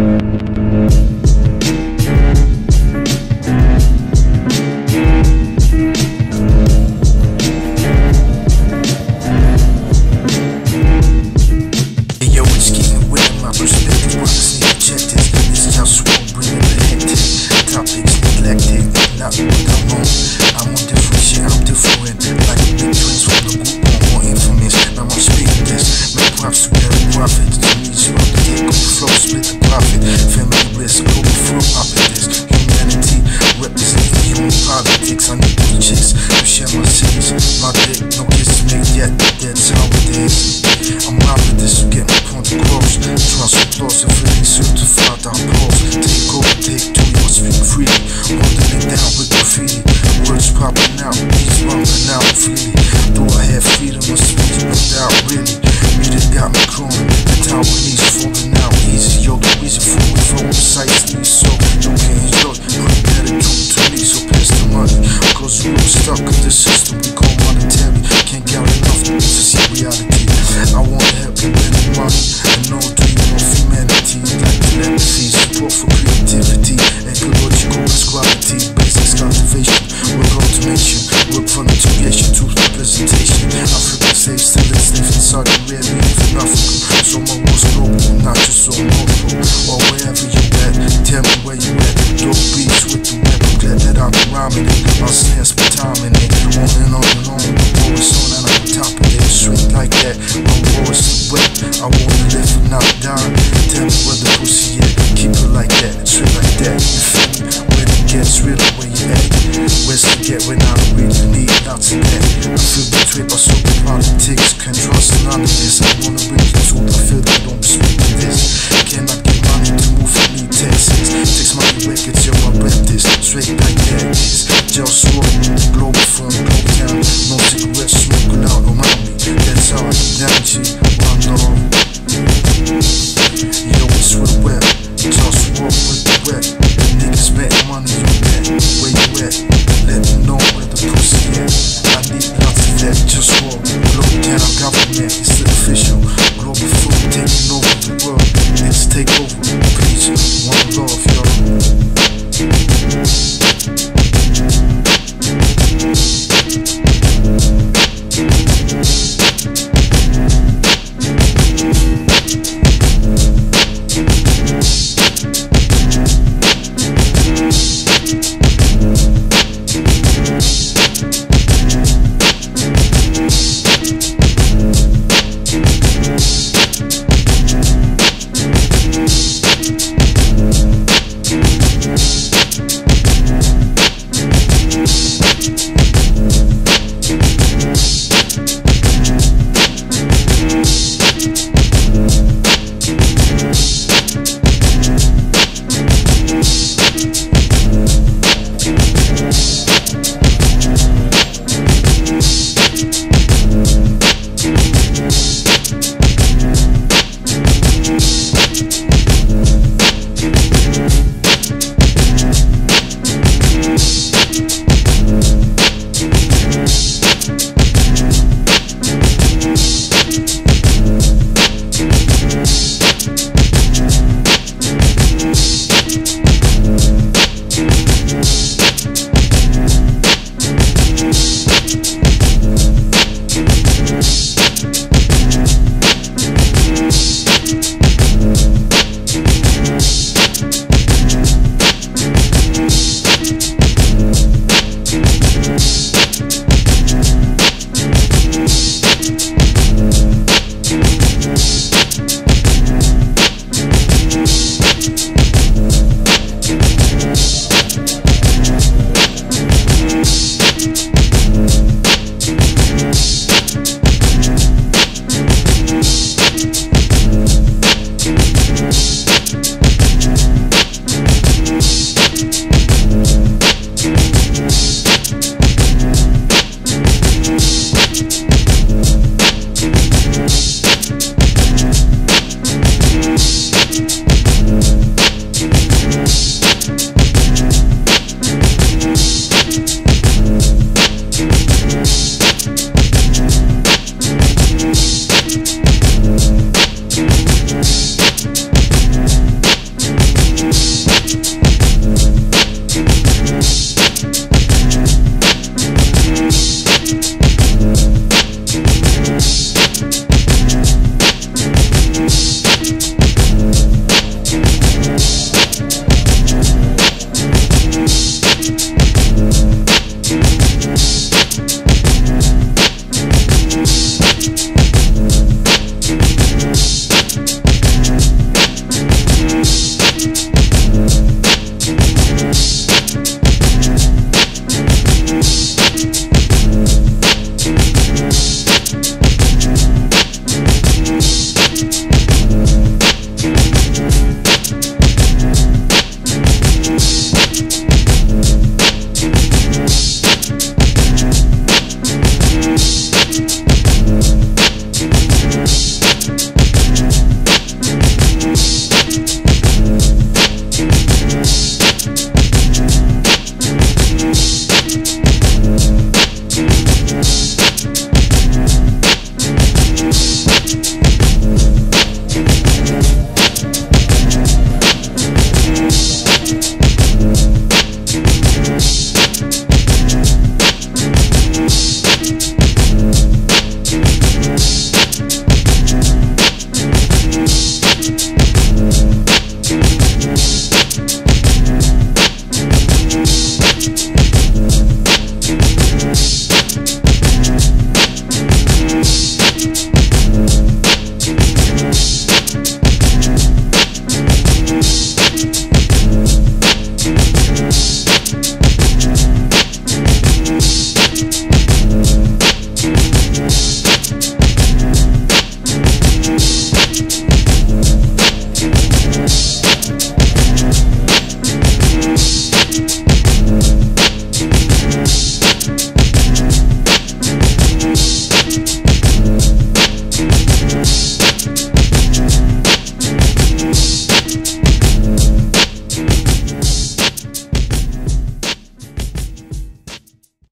Yo, it's getting with my perspective. Props to better profit. To me, so I'm the take over flow, split the profit. Family risk. Humanity, representing human politics. Share my cities. My dick, no. Integration to representation. Africa safe, enslaved in Saudi Arabia, even Africa. So my was global, not just so local. Or wherever you at, tell me where you at. Dope beats with the web, I'm glad that I'm rhyming it. My snares spend time in it, on and on and on. Always on and I'm on top of it, straight like that. My voice is wet, I wanna live and not die. Tell me where the pussy at, keep it like that, straight like that. You feel me? When it gets real, where you at? Where's to get when I that? I feel betrayed by so politics, can't trust none of this. I wanna bring you to I feel they don't respect this. Cannot get money to move for me, Texas. Takes money records, yo, I rap this. Straight like that is. Just smoke, Globalfirm global town. No cigarettes smoking out around me. That's how I down G. One love. Yo, it's real wet. Just walk with the wet. Niggas bet money, you bet. Where you at?